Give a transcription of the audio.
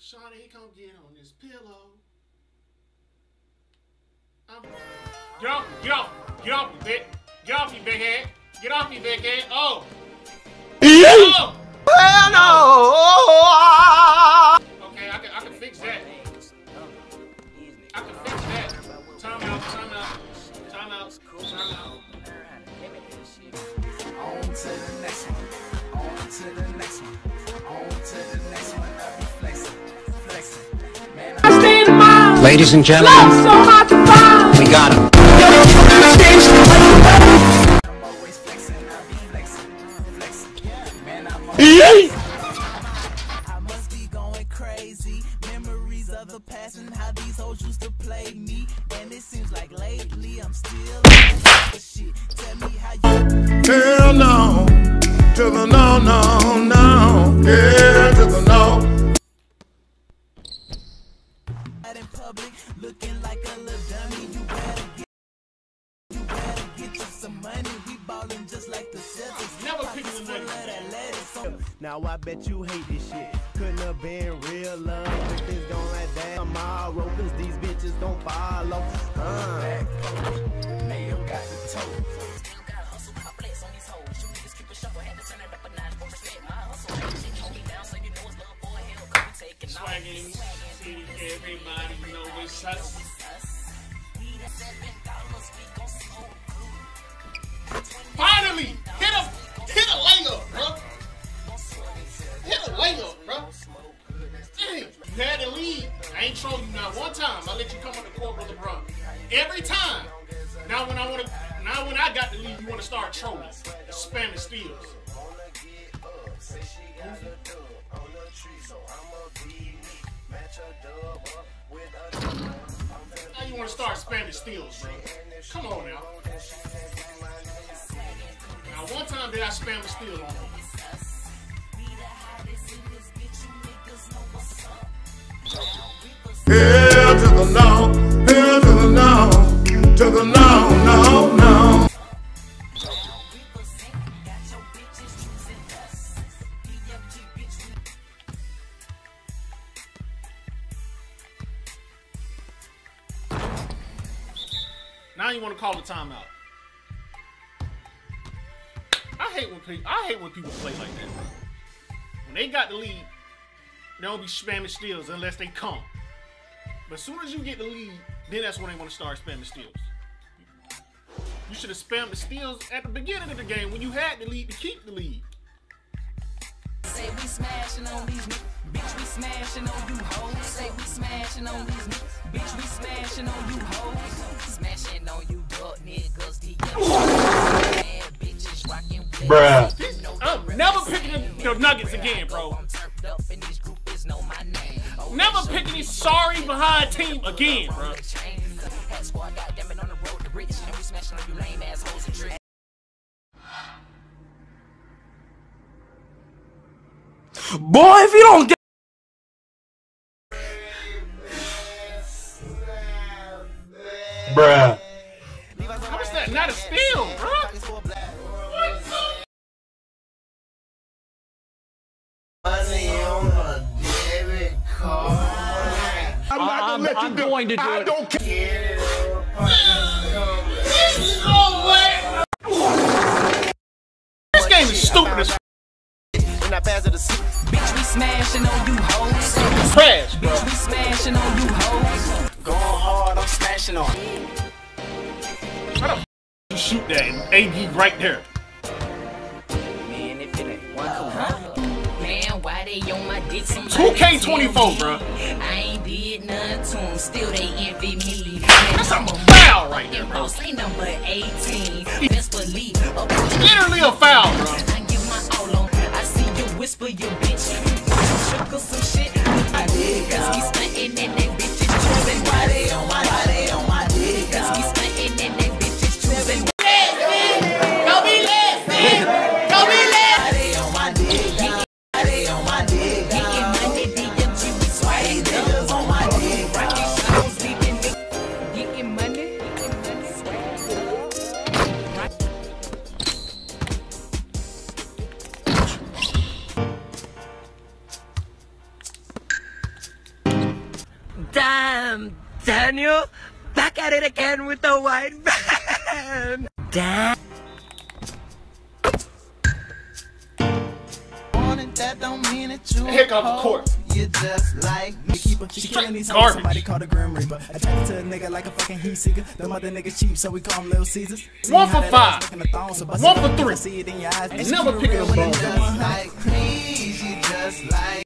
Shawnee, come get on this pillow. I'm... Get off me, get off get off me, big, get off me, big head. Get off me, big head. Oh. oh. Hell no! Okay, I can, I can fix that. I can fix that. Time out, time out, still shit. Tell me how you Hell no. To the no, no, no. Public looking like a little dummy. You better get, you better get you some money. We ballin' just like the Celtics. Never picking the full Nuggets. that lettuce Now I bet you hate this shit. Couldn't have been real love if it's gone like that tomorrow. Cause these bitches don't follow. Uh. Mayo got the toe. Know. Finally! Hit a, hit a layup, bro. Hit a layup, bro. Dang, you had the lead. I ain't troll you now. One time, I let you come on the court with LeBron. Every time. Now when I want to, now when I got the lead, you want to start trolling, spamming steals. To start spamming steals, bro. Come on now. Now one time did I spam a steal on him. Now you want to call the timeout. I hate when people, I hate when people play like that. When they got the lead, they don't be spamming steals unless they come. But as soon as you get the lead, then that's when they want to start spamming steals. You should have spammed the steals at the beginning of the game when you had the lead to keep the lead. Say we smashing on these. Bitch, we smashing on you hoes. Say we smashing on these. Bitch, we smashing on you hoes. Bruh. I'm never picking the, the Nuggets again, bro. I'm turned up and these groupies know my name. Never picking this sorry behind team again, bro. chain. Hat squad, goddamn it, on the road to rich. And we smashing on you lame assholes and tricks. Boy, if you don't get Bruh. How is that not a steal, bro? I'm not gonna let you do it. I don't care. This game is stupid as and I pass it to sleep. Bitch, we smashing on you hoes. Say we trash, bro. Bitch, we smashing on you hoes. Going hard, I'm smashing on. You shoot that and AD right there. Man, if it ain't one cool. Man, why they on my dick? 2K24, tell me. bruh. I ain't did nothing to 'em, still they envy me. That's a foul right there, bro. Boss, they number 18. Best believe. Literally a foul, bro. I give my all on. I see you whisper, you bitch. Shook or some shit. I dig. Cause he stunting and that bitch is choosing. Why they on my, why they on my dick? Cause he stunting and that bitch is choosing. Getting Damn, Daniel, back at it again with the white van. Damn. That don't mean that you Here comes the court. You just like me. Keep her, she Straight killing these hoes. Somebody called a Grim Reaper. Attracted to a nigga like a fucking heat seeker. Them other niggas cheap, so we call them Little Caesars. See One for five. thong, so One for three. See it in your eyes. Ain't never picking a bone. Just like me, she just like